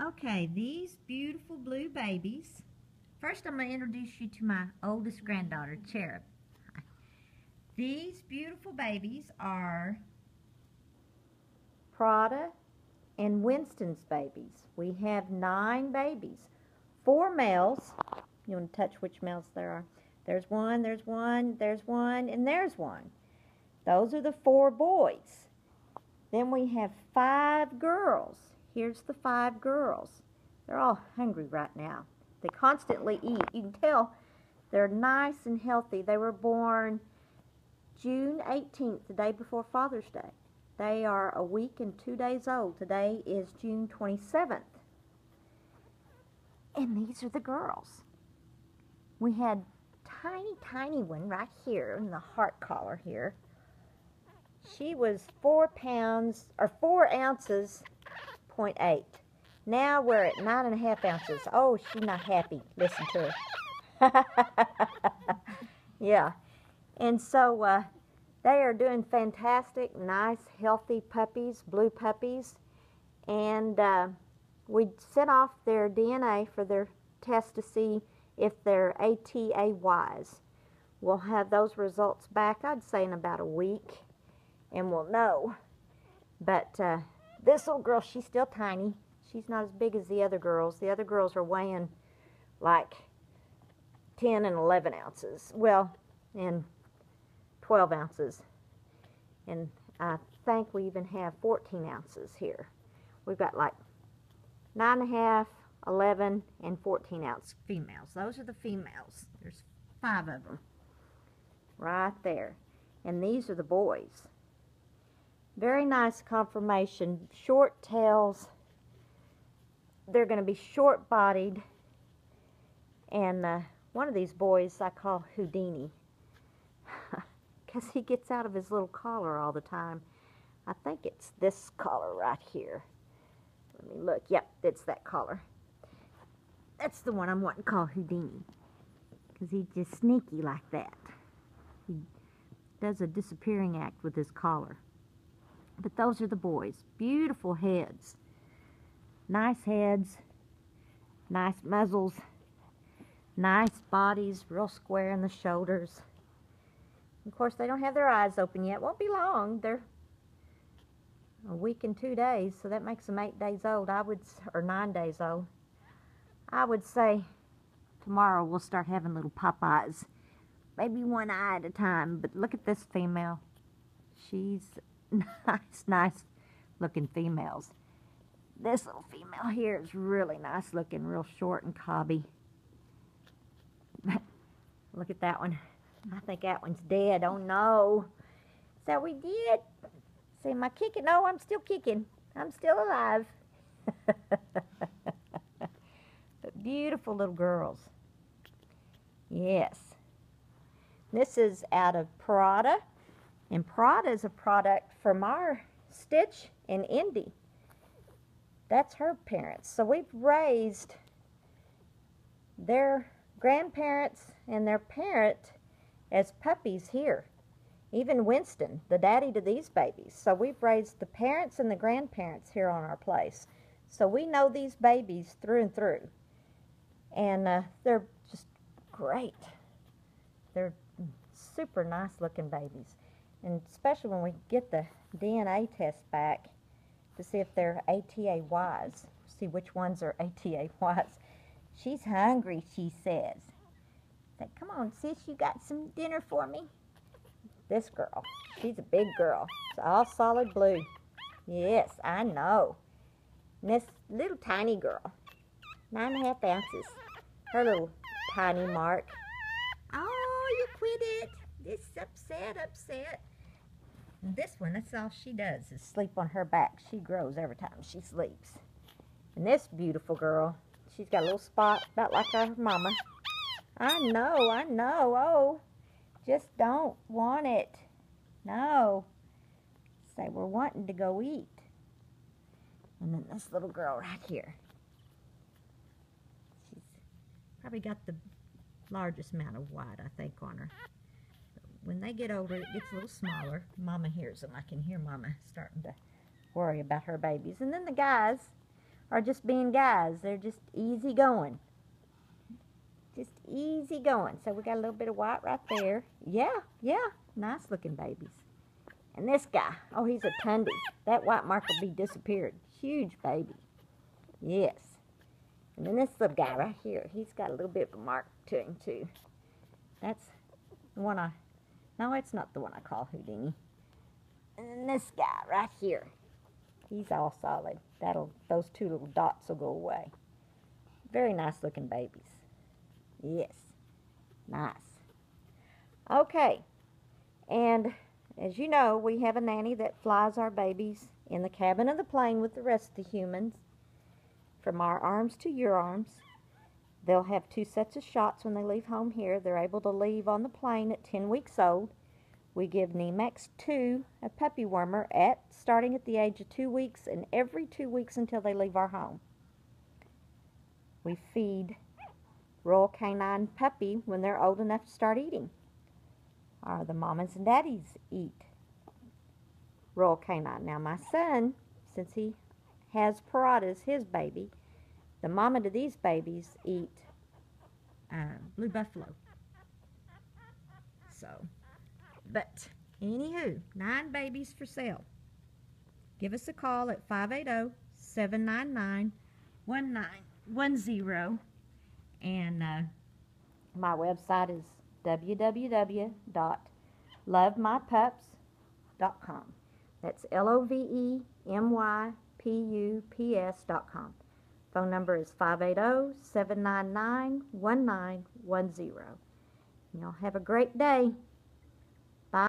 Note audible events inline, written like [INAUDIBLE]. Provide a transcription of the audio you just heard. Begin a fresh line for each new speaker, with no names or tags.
Okay, these beautiful blue babies. First, I'm going to introduce you to my oldest granddaughter, Cherub. These beautiful babies are Prada and Winston's babies. We have nine babies. Four males. You want to touch which males there are? There's one, there's one, there's one, and there's one. Those are the four boys. Then we have five girls. Here's the five girls. They're all hungry right now. They constantly eat. You can tell they're nice and healthy. They were born June 18th, the day before Father's Day. They are a week and two days old. Today is June 27th. And these are the girls. We had tiny, tiny one right here in the heart collar here. She was four pounds, or four ounces, 0.8. Now we're at nine and a half ounces. Oh, she's not happy. Listen to her. [LAUGHS] yeah. And so, uh, they are doing fantastic, nice, healthy puppies, blue puppies. And uh, we sent off their DNA for their test to see if they're ATA-wise. We'll have those results back, I'd say, in about a week, and we'll know. But uh, this little girl, she's still tiny. She's not as big as the other girls. The other girls are weighing like 10 and 11 ounces. Well, and 12 ounces. And I think we even have 14 ounces here. We've got like 9.5, 11, and 14 ounce females. Those are the females. There's five of them right there. And these are the boys. Very nice conformation. Short tails. They're going to be short-bodied. And uh, one of these boys I call Houdini [LAUGHS] because he gets out of his little collar all the time. I think it's this collar right here. Let me look. Yep, it's that collar. That's the one I'm wanting to call Houdini. Because he's just sneaky like that. He does a disappearing act with his collar. But those are the boys. Beautiful heads. Nice heads. Nice muzzles. Nice bodies. Real square in the shoulders. Of course, they don't have their eyes open yet. Won't be long. They're a week and two days, so that makes them eight days old. I would, or nine days old. I would say tomorrow we'll start having little Popeyes. Maybe one eye at a time, but look at this female. She's nice, nice looking females. This little female here is really nice looking, real short and cobby. [LAUGHS] look at that one. I think that one's dead. Oh no. So we did. See, I kicking? No, I'm still kicking. I'm still alive. [LAUGHS] but beautiful little girls. Yes. This is out of Prada. And Prada is a product from our Stitch in Indy. That's her parents. So we've raised their grandparents and their parent as puppies here. Even Winston, the daddy to these babies. So we've raised the parents and the grandparents here on our place. So we know these babies through and through. And uh, they're just great. They're super nice looking babies. And especially when we get the DNA test back to see if they're ATA-wise. See which ones are ATA-wise. She's hungry, she says. Say, come on, sis, you got some dinner for me? This girl, she's a big girl. It's all solid blue. Yes, I know. And this little tiny girl, nine and a half ounces. Her little tiny mark. Oh, you quit it. This upset, upset. This one, that's all she does is sleep on her back. She grows every time she sleeps. And this beautiful girl, she's got a little spot about like her mama. I know, I know. Oh, just don't want it. No. Say, we're wanting to go eat. And then this little girl right here. She's probably got the largest amount of white, I think, on her. When they get older, it gets a little smaller. Mama hears them. I can hear Mama starting to worry about her babies. And then the guys, are just being guys. They're just easy going. Just easy going. So we got a little bit of white right there. Yeah, yeah, nice looking babies. And this guy, oh, he's a tundy. That white mark will be disappeared. Huge baby. Yes. And then this little guy right here, he's got a little bit of a mark to him too. That's the one I, no, it's not the one I call Houdini. And this guy right here, he's all solid. That'll, those two little dots will go away. Very nice looking babies. Yes, nice. Okay, and as you know, we have a nanny that flies our babies in the cabin of the plane with the rest of the humans from our arms to your arms. They'll have two sets of shots when they leave home here. They're able to leave on the plane at 10 weeks old. We give Nemex 2 a puppy wormer at starting at the age of 2 weeks and every 2 weeks until they leave our home. We feed Royal Canin puppy when they're old enough to start eating. Or the mamas and daddies eat Royal Canin. Now my son, since he has Paradas, his baby, the mama to these babies eat uh, Blue Buffalo. So, but anywho, nine babies for sale. Give us a call at 580 799 1910. And uh, my website is www.lovemypups.com. That's L O V E M Y P U P S.com. Phone number is 580 799 1910. Y'all have a great day.